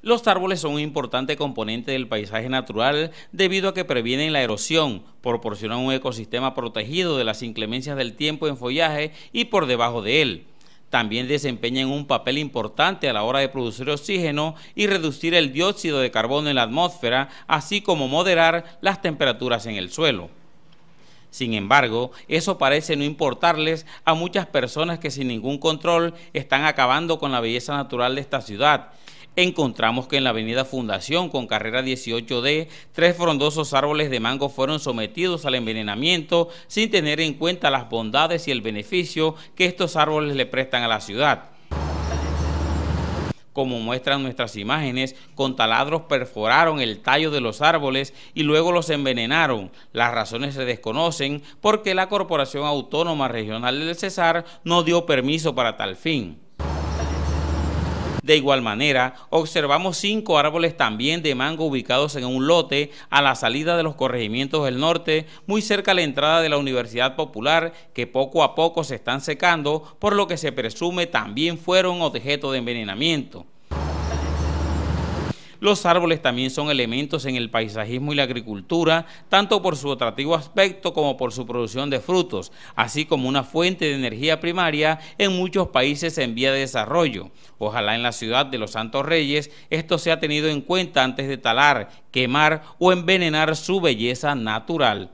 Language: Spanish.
Los árboles son un importante componente del paisaje natural debido a que previenen la erosión, proporcionan un ecosistema protegido de las inclemencias del tiempo en follaje y por debajo de él. También desempeñan un papel importante a la hora de producir oxígeno y reducir el dióxido de carbono en la atmósfera, así como moderar las temperaturas en el suelo. Sin embargo, eso parece no importarles a muchas personas que sin ningún control están acabando con la belleza natural de esta ciudad encontramos que en la avenida Fundación con carrera 18D, tres frondosos árboles de mango fueron sometidos al envenenamiento sin tener en cuenta las bondades y el beneficio que estos árboles le prestan a la ciudad como muestran nuestras imágenes, con taladros perforaron el tallo de los árboles y luego los envenenaron. Las razones se desconocen porque la Corporación Autónoma Regional del Cesar no dio permiso para tal fin. De igual manera, observamos cinco árboles también de mango ubicados en un lote a la salida de los corregimientos del norte, muy cerca a la entrada de la Universidad Popular, que poco a poco se están secando, por lo que se presume también fueron objeto de envenenamiento. Los árboles también son elementos en el paisajismo y la agricultura, tanto por su atractivo aspecto como por su producción de frutos, así como una fuente de energía primaria en muchos países en vía de desarrollo. Ojalá en la ciudad de los Santos Reyes esto sea tenido en cuenta antes de talar, quemar o envenenar su belleza natural.